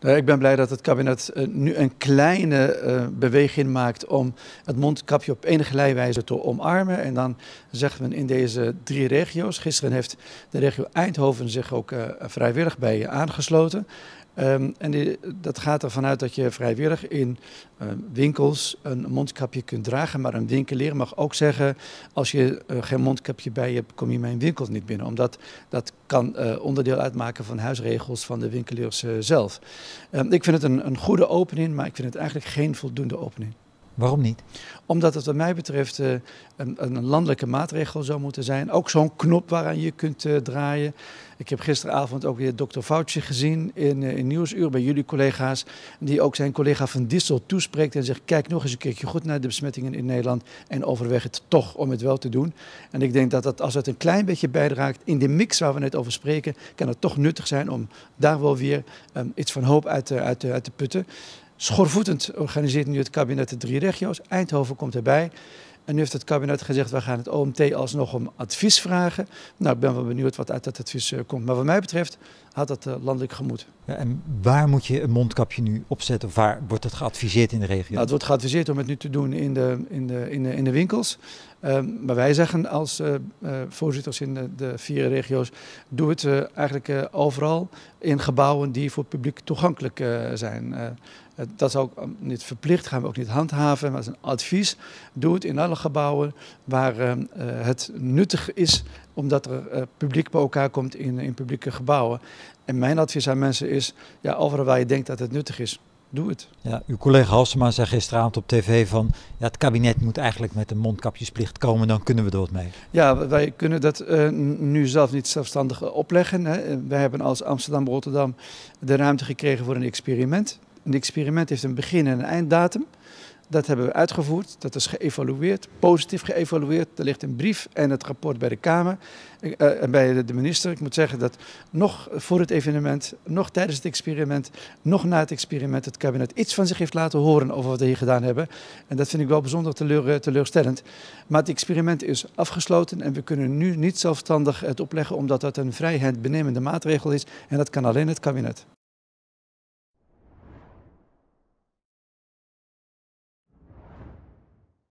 Nou, ik ben blij dat het kabinet uh, nu een kleine uh, beweging maakt om het mondkapje op enige wijze te omarmen. En dan zegt men in deze drie regio's. Gisteren heeft de regio Eindhoven zich ook vrijwillig bij aangesloten. Um, en die, dat gaat ervan uit dat je vrijwillig in uh, winkels een mondkapje kunt dragen. Maar een winkelier mag ook zeggen, als je uh, geen mondkapje bij je hebt, kom je mijn winkel niet binnen. Omdat dat kan uh, onderdeel uitmaken van huisregels van de winkeliers zelf. Um, ik vind het een, een goede opening, maar ik vind het eigenlijk geen voldoende opening. Waarom niet? Omdat het wat mij betreft uh, een, een, landelijke maatregel zou moeten zijn. Ook zo'n knop waaraan je kunt uh, draaien. Ik heb gisteravond ook weer dokter Foutje gezien in, uh, in Nieuwsuur bij jullie collega's. Die ook zijn collega Van Dissel toespreekt en zegt... kijk nog eens een keertje goed naar de besmettingen in Nederland... en overweeg het toch om het wel te doen. En ik denk dat, dat als het een klein beetje bijdraagt in de mix waar we net over spreken... kan het toch nuttig zijn om daar wel weer um, iets van hoop uit, uit, uit te putten. Schorvoetend organiseert nu het kabinet de drie regio's. Eindhoven komt erbij. En nu heeft het kabinet gezegd, we gaan het OMT alsnog om advies vragen. Nou, ik ben wel benieuwd wat uit dat advies uh, komt. Maar wat mij betreft had dat uh, landelijk gemoed. Ja, en waar moet je een mondkapje nu opzetten? Of waar wordt het geadviseerd in de regio? Nou, het wordt geadviseerd om het nu te doen in de, in de, in de, in de winkels. Um, maar wij zeggen als uh, voorzitters in de, de, vier regio's, doe het eigenlijk overal in gebouwen die voor het publiek toegankelijk zijn. dat is ook niet verplicht, gaan we ook niet handhaven, maar dat is een advies. Doe het in alle gebouwen waar het nuttig is, omdat er publiek bij elkaar komt in, in publieke gebouwen. En mijn advies aan mensen is, ja, overal waar je denkt dat het nuttig is, doe het. Ja, uw collega Halsema zei gisteravond op tv van, ja, het kabinet moet eigenlijk met een mondkapjesplicht komen, dan kunnen we er wat mee. Ja, wij kunnen dat uh, nu zelf niet zelfstandig opleggen. Hè. Wij hebben als Amsterdam-Rotterdam de ruimte gekregen voor een experiment. Een experiment heeft een begin- en een einddatum. Dat hebben we uitgevoerd, dat is geëvalueerd, positief geëvalueerd. Er ligt een brief en het rapport bij de Kamer uh, en bij de minister. Ik moet zeggen dat nog voor het evenement, nog tijdens het experiment, nog na het experiment het kabinet iets van zich heeft laten horen over wat we hier gedaan hebben. En dat vind ik wel bijzonder teleur, teleurstellend. Maar het experiment is afgesloten en we kunnen nu niet zelfstandig het opleggen omdat dat een vrijheid benemende maatregel is en dat kan alleen het kabinet.